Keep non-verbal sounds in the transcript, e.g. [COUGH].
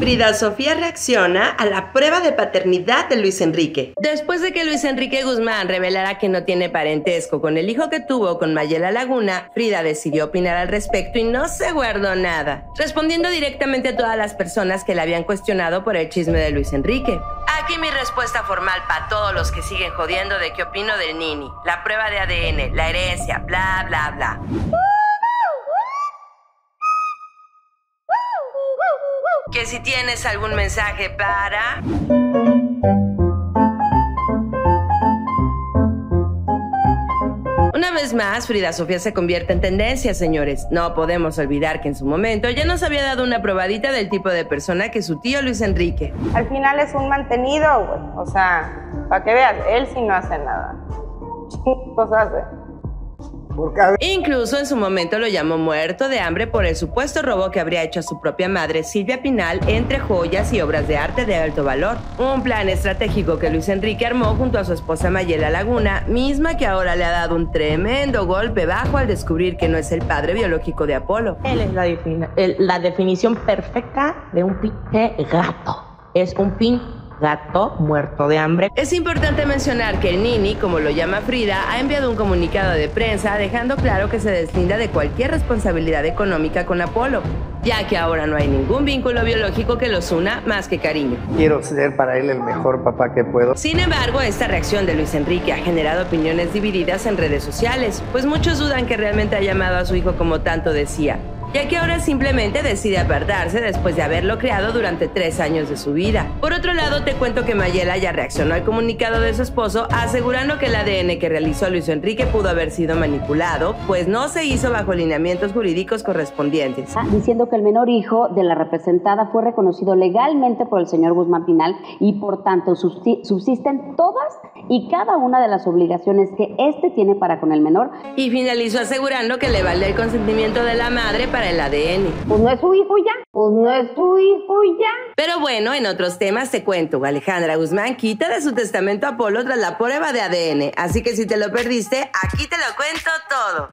Frida Sofía reacciona a la prueba de paternidad de Luis Enrique. Después de que Luis Enrique Guzmán revelara que no tiene parentesco con el hijo que tuvo con Mayela Laguna, Frida decidió opinar al respecto y no se guardó nada, respondiendo directamente a todas las personas que le habían cuestionado por el chisme de Luis Enrique. Aquí mi respuesta formal para todos los que siguen jodiendo de qué opino del Nini, la prueba de ADN, la herencia, bla, bla, bla. Si tienes algún mensaje para... Una vez más, Frida Sofía se convierte en tendencia, señores. No podemos olvidar que en su momento ya nos había dado una probadita del tipo de persona que su tío Luis Enrique. Al final es un mantenido, güey. O sea, para que veas, él sí no hace nada. [LAUGHS] Cosas hace? Incluso en su momento lo llamó muerto de hambre por el supuesto robo que habría hecho a su propia madre Silvia Pinal entre joyas y obras de arte de alto valor. Un plan estratégico que Luis Enrique armó junto a su esposa Mayela Laguna, misma que ahora le ha dado un tremendo golpe bajo al descubrir que no es el padre biológico de Apolo. Él es la, la definición perfecta de un pinche gato. Es un pinche gato muerto de hambre. Es importante mencionar que el Nini, como lo llama Frida, ha enviado un comunicado de prensa dejando claro que se deslinda de cualquier responsabilidad económica con Apolo, ya que ahora no hay ningún vínculo biológico que los una más que cariño. Quiero ser para él el mejor papá que puedo. Sin embargo, esta reacción de Luis Enrique ha generado opiniones divididas en redes sociales, pues muchos dudan que realmente ha llamado a su hijo como tanto decía ya que ahora simplemente decide apartarse después de haberlo creado durante tres años de su vida. Por otro lado, te cuento que Mayela ya reaccionó al comunicado de su esposo asegurando que el ADN que realizó Luis Enrique pudo haber sido manipulado, pues no se hizo bajo lineamientos jurídicos correspondientes. Diciendo que el menor hijo de la representada fue reconocido legalmente por el señor Guzmán Pinal y por tanto subsisten todas y cada una de las obligaciones que éste tiene para con el menor. Y finalizó asegurando que le vale el consentimiento de la madre para para el ADN. Pues no es su hijo ya, pues no es su hijo ya. Pero bueno, en otros temas te cuento. Alejandra Guzmán quita de su testamento a Polo tras la prueba de ADN. Así que si te lo perdiste, aquí te lo cuento todo.